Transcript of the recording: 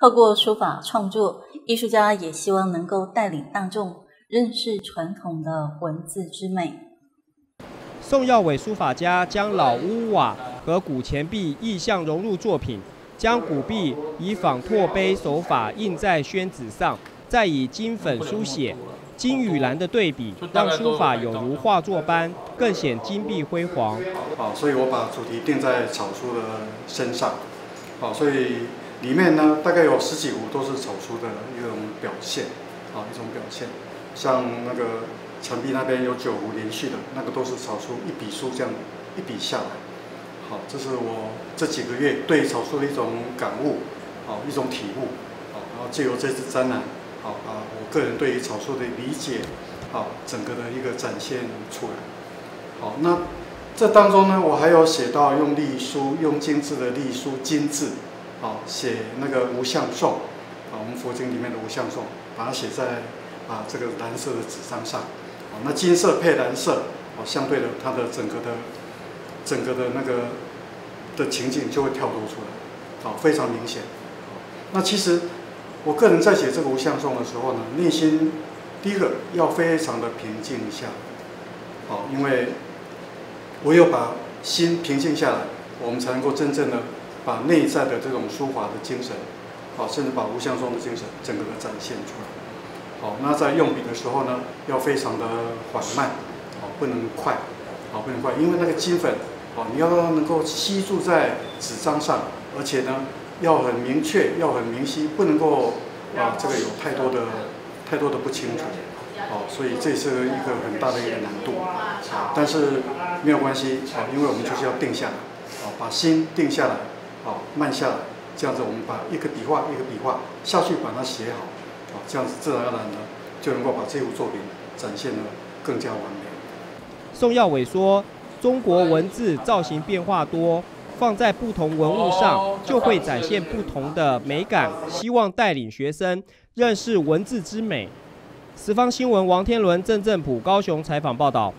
透过书法创作，艺术家也希望能够带领大众认识传统的文字之美。宋耀伟书法家将老屋瓦和古钱币意象融入作品，将古币以仿拓碑手法印在宣纸上，再以金粉书写，金与蓝的对比，让书法有如画作般，更显金碧辉煌。好，所以我把主题定在草书的身上。好，所以。里面呢，大概有十几幅都是草书的一种表现，啊，一种表现。像那个墙壁那边有九幅连续的，那个都是草书一笔书这样一笔下来。好，这是我这几个月对草书的一种感悟，好，一种体悟。好，然后借由这次展览，好，啊我个人对于草书的理解，好，整个的一个展现出来。好，那这当中呢，我还有写到用隶书，用精致的隶书精致。好，写那个无相颂，啊，我们佛经里面的无相颂，把它写在啊这个蓝色的纸张上，啊，那金色配蓝色，哦，相对的它的整个的整个的那个的情景就会跳脱出来，啊，非常明显。那其实我个人在写这个无相颂的时候呢，内心第一个要非常的平静一下，好，因为唯有把心平静下来，我们才能够真正的。把内在的这种书法的精神，好，甚至把无相中的精神整个的展现出来。好，那在用笔的时候呢，要非常的缓慢，好，不能快，好，不能快，因为那个金粉，好，你要能够吸住在纸张上，而且呢，要很明确，要很明晰，不能够啊，这个有太多的太多的不清楚，好，所以这是一个很大的一个难度，但是没有关系，好，因为我们就是要定下来，好，把心定下来。好，慢下来，这样子我们把一个笔画一个笔画下去把它写好，好，这样子自然而然呢就能够把这幅作品展现的更加完美。宋耀伟说：“中国文字造型变化多，放在不同文物上就会展现不同的美感。希望带领学生认识文字之美。”十方新闻王天伦、郑正普高雄采访报道。